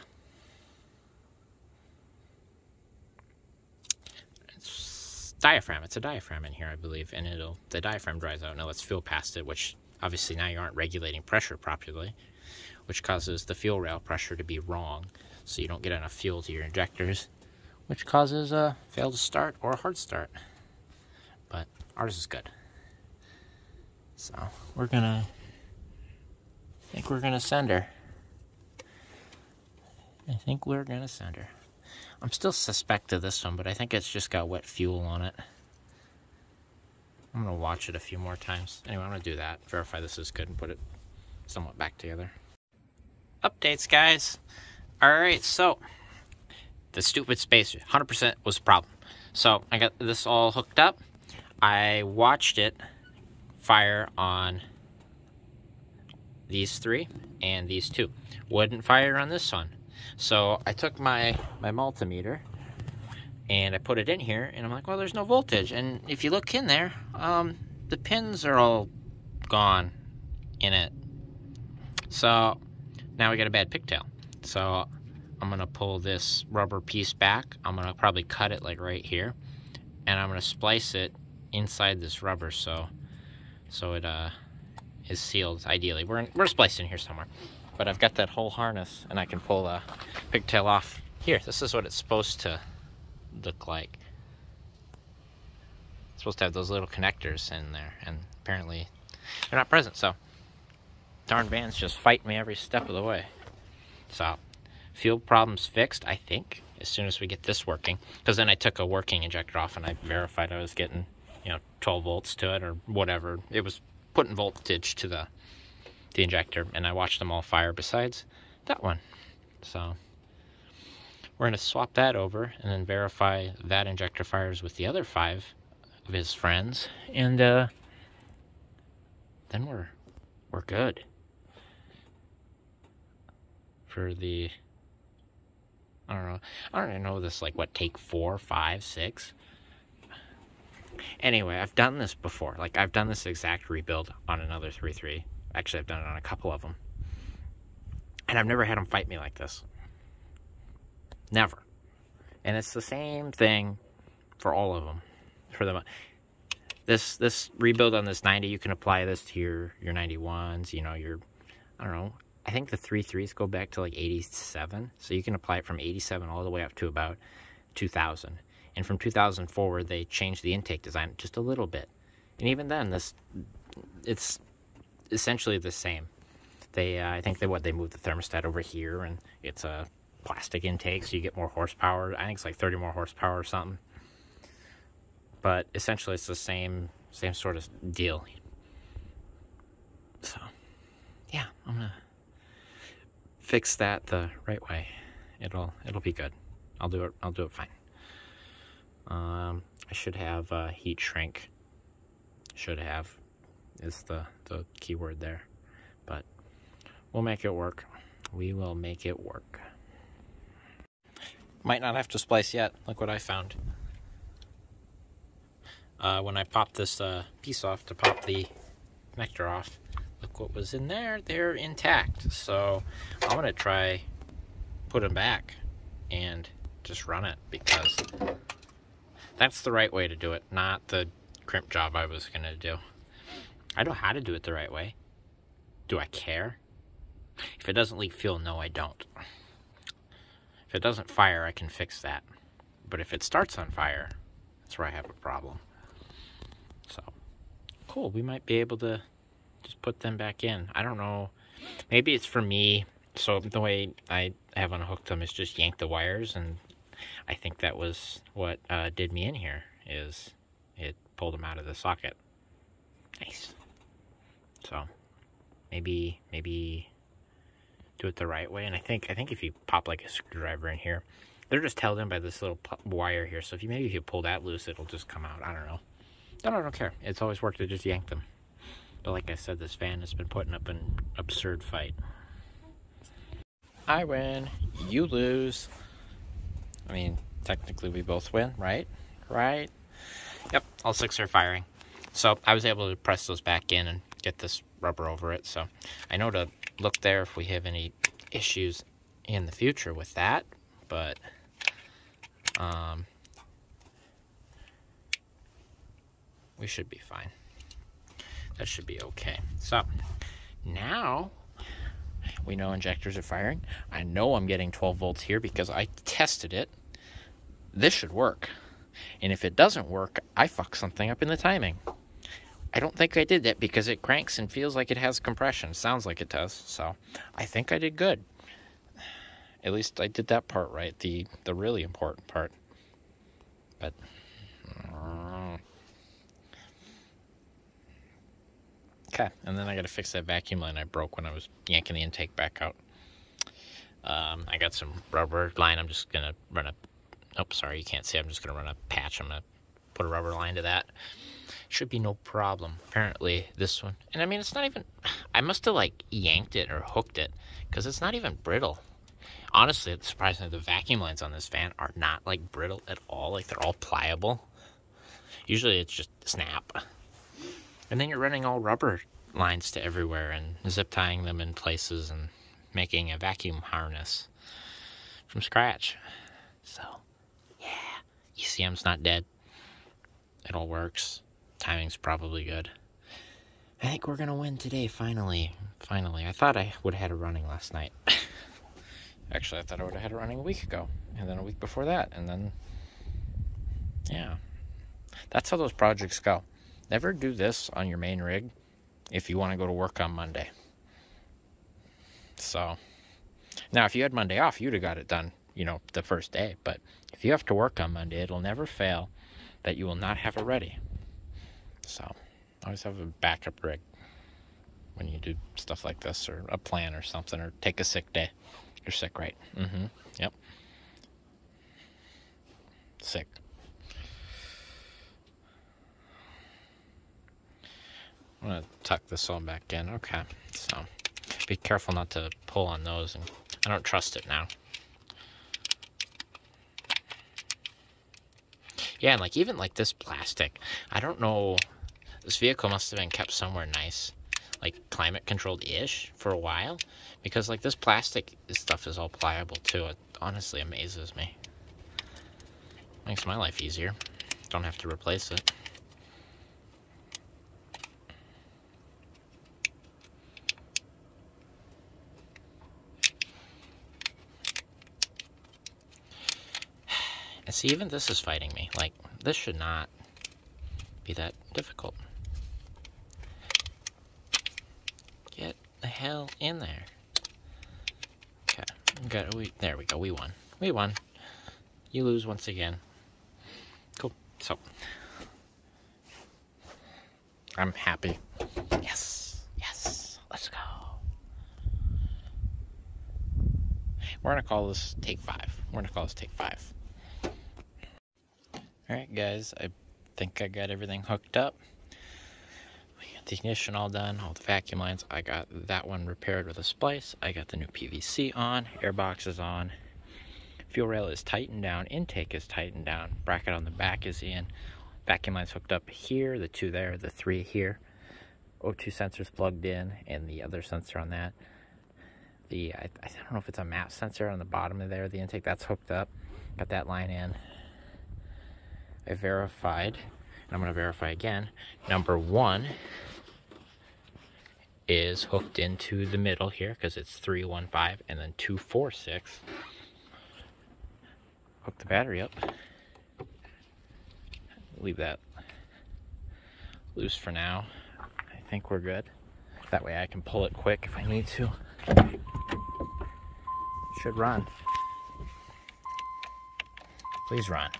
diaphragm. It's a diaphragm in here, I believe. And it'll, the diaphragm dries out it lets fuel past it, which obviously now you aren't regulating pressure properly, which causes the fuel rail pressure to be wrong. So you don't get enough fuel to your injectors which causes a failed start or a hard start. But ours is good. So we're gonna, I think we're gonna send her. I think we're gonna send her. I'm still suspect of this one, but I think it's just got wet fuel on it. I'm gonna watch it a few more times. Anyway, I'm gonna do that, verify this is good, and put it somewhat back together. Updates, guys. All right, so the stupid spacer 100% was a problem. So I got this all hooked up. I watched it fire on these three and these two. Wouldn't fire on this one. So I took my, my multimeter and I put it in here and I'm like, well, there's no voltage. And if you look in there, um, the pins are all gone in it. So now we got a bad pigtail. So I'm gonna pull this rubber piece back. I'm gonna probably cut it like right here. And I'm gonna splice it inside this rubber so so it uh, is sealed ideally. We're, in, we're spliced in here somewhere. But I've got that whole harness and I can pull a pigtail off. Here, this is what it's supposed to look like. It's supposed to have those little connectors in there and apparently they're not present so darn bands just fight me every step of the way. So fuel problems fixed, I think, as soon as we get this working. Because then I took a working injector off and I verified I was getting, you know, 12 volts to it or whatever. It was putting voltage to the, the injector and I watched them all fire besides that one. So we're going to swap that over and then verify that injector fires with the other five of his friends. And uh, then we're, we're good for the I don't know. I don't even know this, like, what, take four, five, six? Anyway, I've done this before. Like, I've done this exact rebuild on another 3.3. Actually, I've done it on a couple of them. And I've never had them fight me like this. Never. And it's the same thing for all of them. For them, this this rebuild on this 90, you can apply this to your your 91s. You know your, I don't know, I think the three threes go back to like 87. So you can apply it from 87 all the way up to about 2000. And from 2000 forward, they changed the intake design just a little bit. And even then, this it's essentially the same. They, uh, I think they what they moved the thermostat over here, and it's a plastic intake, so you get more horsepower. I think it's like 30 more horsepower or something. But essentially, it's the same same sort of deal. So, yeah, I'm gonna fix that the right way. It'll it'll be good. I'll do it. I'll do it fine. Um, I should have uh, heat shrink. Should have is the the keyword there, but we'll make it work. We will make it work. Might not have to splice yet. Look what I found. Uh, when I popped this uh, piece off to pop the connector off, look what was in there. They're intact. So I'm going to try put them back and just run it because that's the right way to do it, not the crimp job I was going to do. I know how to do it the right way. Do I care? If it doesn't leak fuel, no, I don't. If it doesn't fire, I can fix that. But if it starts on fire, that's where I have a problem. So, cool. We might be able to just put them back in. I don't know. Maybe it's for me. So the way I have unhooked them is just yank the wires, and I think that was what uh, did me in here. Is it pulled them out of the socket? Nice. So maybe maybe do it the right way. And I think I think if you pop like a screwdriver in here, they're just held in by this little wire here. So if you maybe if you pull that loose, it'll just come out. I don't know. I don't, I don't care. It's always worked to just yank them. But like I said, this fan has been putting up an absurd fight. I win, you lose. I mean, technically we both win, right? Right? Yep, all six are firing. So I was able to press those back in and get this rubber over it. So I know to look there if we have any issues in the future with that. But um, we should be fine. That should be okay. So now we know injectors are firing. I know I'm getting 12 volts here because I tested it. This should work. And if it doesn't work, I fuck something up in the timing. I don't think I did that because it cranks and feels like it has compression. Sounds like it does. So I think I did good. At least I did that part right. The the really important part. But uh, Okay, and then I got to fix that vacuum line I broke when I was yanking the intake back out. Um, I got some rubber line. I'm just going to run a... Oh, sorry, you can't see. I'm just going to run a patch. I'm going to put a rubber line to that. Should be no problem. Apparently, this one... And I mean, it's not even... I must have, like, yanked it or hooked it. Because it's not even brittle. Honestly, it's surprising the vacuum lines on this van are not, like, brittle at all. Like, they're all pliable. Usually, it's just snap. And then you're running all rubber lines to everywhere and zip tying them in places and making a vacuum harness from scratch. So, yeah, ECM's not dead. It all works. Timing's probably good. I think we're gonna win today, finally. Finally. I thought I would have had it running last night. Actually, I thought I would have had it running a week ago, and then a week before that, and then, yeah. That's how those projects go. Never do this on your main rig if you want to go to work on Monday. So, now if you had Monday off, you'd have got it done, you know, the first day. But if you have to work on Monday, it'll never fail that you will not have it ready. So, always have a backup rig when you do stuff like this, or a plan or something, or take a sick day. You're sick, right? Mm hmm. Yep. Sick. I'm gonna tuck this all back in. Okay, so be careful not to pull on those. And I don't trust it now. Yeah, and like even like this plastic, I don't know. This vehicle must have been kept somewhere nice, like climate controlled ish for a while, because like this plastic stuff is all pliable too. It honestly amazes me. Makes my life easier. Don't have to replace it. And see, even this is fighting me. Like, this should not be that difficult. Get the hell in there. Okay, got we there we go. We won. We won. You lose once again. Cool. So I'm happy. Yes. Yes. Let's go. We're gonna call this take five. We're gonna call this take five. Alright guys, I think I got everything hooked up. We got the ignition all done, all the vacuum lines. I got that one repaired with a splice. I got the new PVC on, airbox is on. Fuel rail is tightened down, intake is tightened down, bracket on the back is in. Vacuum lines hooked up here, the two there, the three here. O2 sensors plugged in, and the other sensor on that. The, I, I don't know if it's a map sensor on the bottom of there, the intake, that's hooked up. Got that line in. I verified, and I'm going to verify again. Number one is hooked into the middle here because it's 315 and then 246. Hook the battery up. Leave that loose for now. I think we're good. That way I can pull it quick if I need to. Should run. Please run.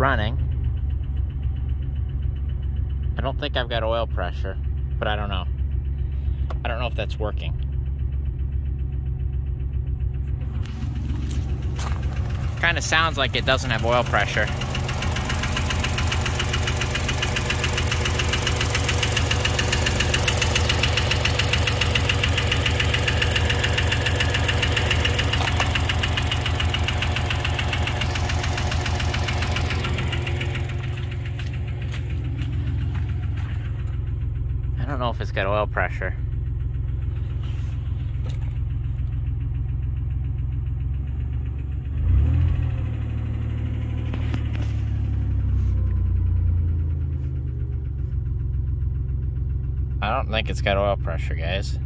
Running. I don't think I've got oil pressure, but I don't know. I don't know if that's working. Kind of sounds like it doesn't have oil pressure. I oil pressure. I don't think it's got oil pressure, guys.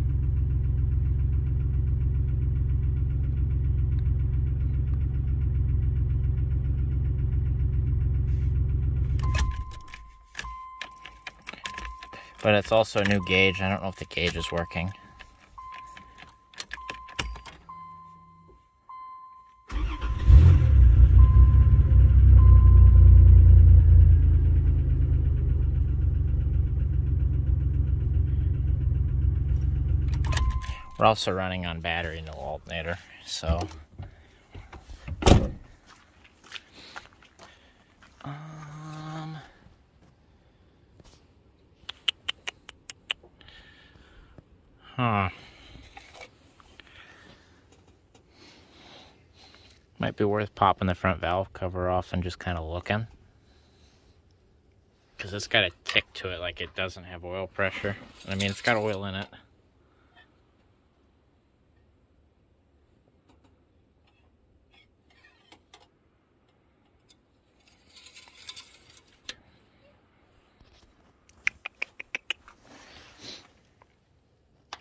But it's also a new gauge. I don't know if the gauge is working. We're also running on battery, no alternator, so. Um, huh. Might be worth popping the front valve cover off and just kind of looking. Because it's got a tick to it like it doesn't have oil pressure. I mean, it's got oil in it.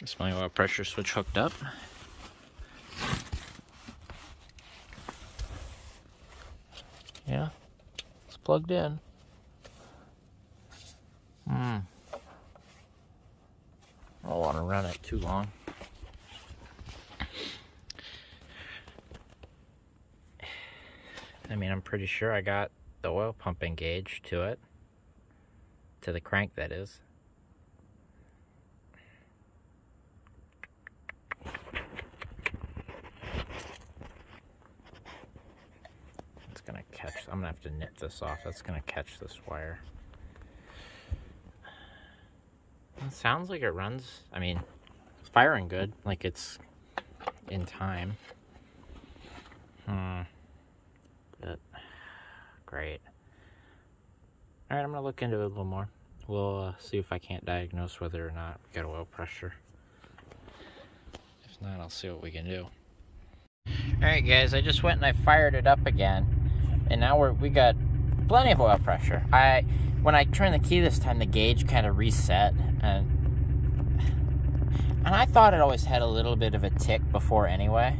Is my oil pressure switch hooked up? Yeah, it's plugged in. Hmm. I don't want to run it too long. I mean, I'm pretty sure I got the oil pumping gauge to it. To the crank, that is. It's gonna catch, I'm gonna have to nip this off. That's gonna catch this wire. It sounds like it runs, I mean, it's firing good, like it's in time. Hmm. But, great. Alright, I'm gonna look into it a little more. We'll uh, see if I can't diagnose whether or not we got oil pressure. If not, I'll see what we can do. Alright guys, I just went and I fired it up again. And now we're, we got plenty of oil pressure. I When I turned the key this time, the gauge kind of reset. And and I thought it always had a little bit of a tick before anyway.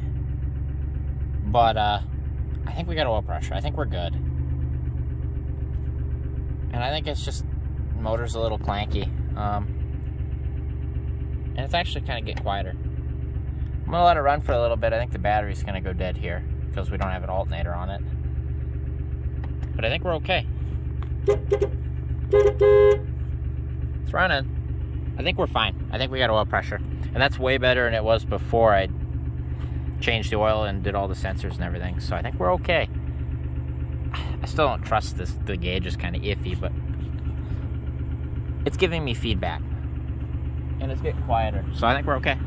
But uh, I think we got oil pressure. I think we're good. And I think it's just motor's a little clanky. Um, and it's actually kind of getting quieter. I'm gonna let it run for a little bit. I think the battery's gonna go dead here because we don't have an alternator on it. But I think we're okay. It's running. I think we're fine. I think we got oil pressure. And that's way better than it was before I changed the oil and did all the sensors and everything. So I think we're okay. I still don't trust this. The gauge is kind of iffy, but it's giving me feedback. And it's getting quieter. So I think we're okay.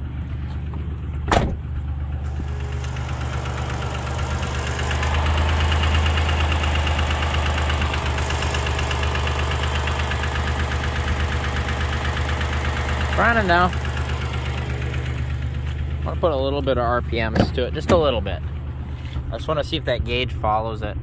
Running now. I want to put a little bit of RPMs to it, just a little bit. I just want to see if that gauge follows it.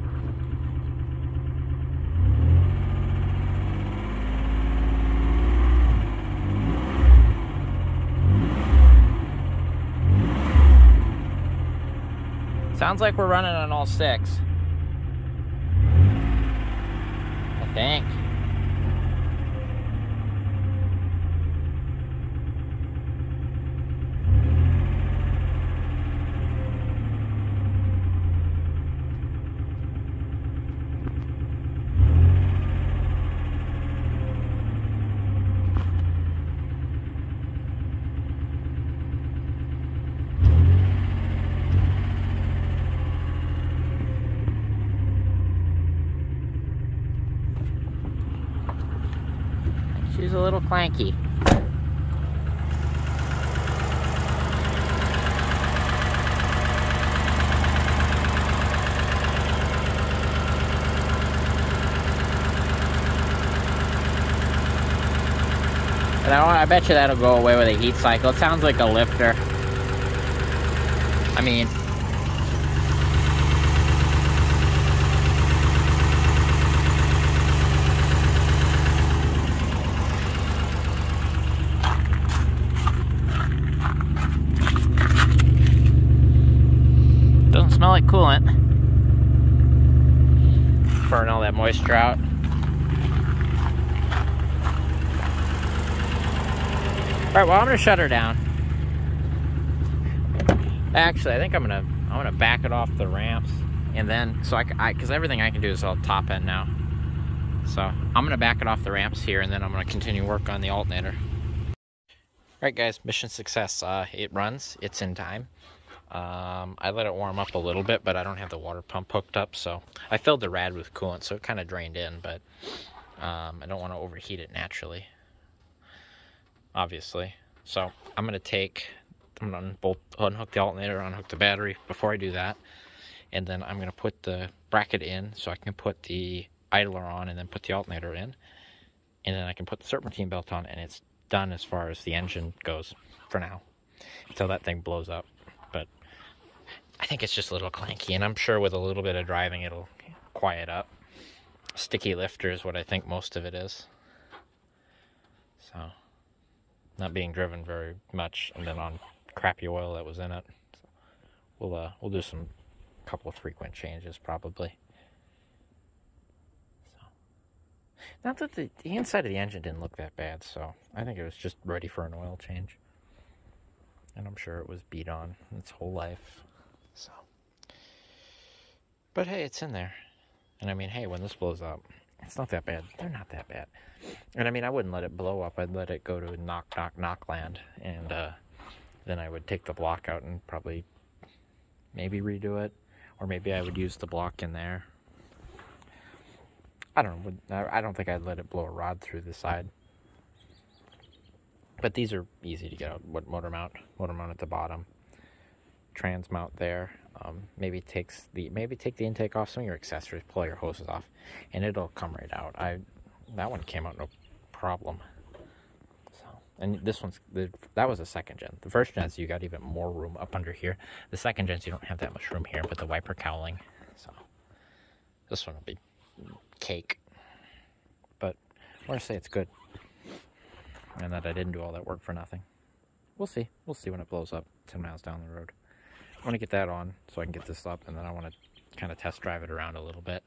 Sounds like we're running on all six. I think. She's a little clanky. And I, I bet you that'll go away with a heat cycle. It sounds like a lifter. I mean, doesn't smell like coolant. Burn all that moisture out. Well, I'm gonna shut her down. Actually, I think I'm gonna I'm gonna back it off the ramps, and then so I because everything I can do is all top end now. So I'm gonna back it off the ramps here, and then I'm gonna continue work on the alternator. All right, guys, mission success. Uh, it runs. It's in time. Um, I let it warm up a little bit, but I don't have the water pump hooked up, so I filled the rad with coolant, so it kind of drained in, but um, I don't want to overheat it naturally obviously. So I'm gonna take, I'm gonna bolt, unhook the alternator, unhook the battery before I do that, and then I'm gonna put the bracket in so I can put the idler on and then put the alternator in, and then I can put the serpentine belt on, and it's done as far as the engine goes for now, until that thing blows up. But I think it's just a little clanky, and I'm sure with a little bit of driving it'll quiet up. Sticky lifter is what I think most of it is. So not being driven very much, and then on crappy oil that was in it. So we'll uh, we'll do some couple of frequent changes probably. So not that the, the inside of the engine didn't look that bad, so I think it was just ready for an oil change. And I'm sure it was beat on its whole life. So But hey, it's in there. And I mean, hey, when this blows up, it's not that bad. They're not that bad. And I mean, I wouldn't let it blow up. I'd let it go to knock, knock, knock land. And uh, then I would take the block out and probably maybe redo it. Or maybe I would use the block in there. I don't know. I don't think I'd let it blow a rod through the side. But these are easy to get out. What motor mount? Motor mount at the bottom. Trans mount there. Um, maybe takes the maybe take the intake off some of your accessories, pull your hoses off, and it'll come right out. I that one came out no problem. So and this one's the, that was a second gen. The first gens you got even more room up under here. The second gens you don't have that much room here, but the wiper cowling. So this one will be cake. But I want to say it's good, and that I didn't do all that work for nothing. we'll see. We'll see when it blows up 10 miles down the road. I want to get that on so I can get this up, and then I want to kind of test drive it around a little bit.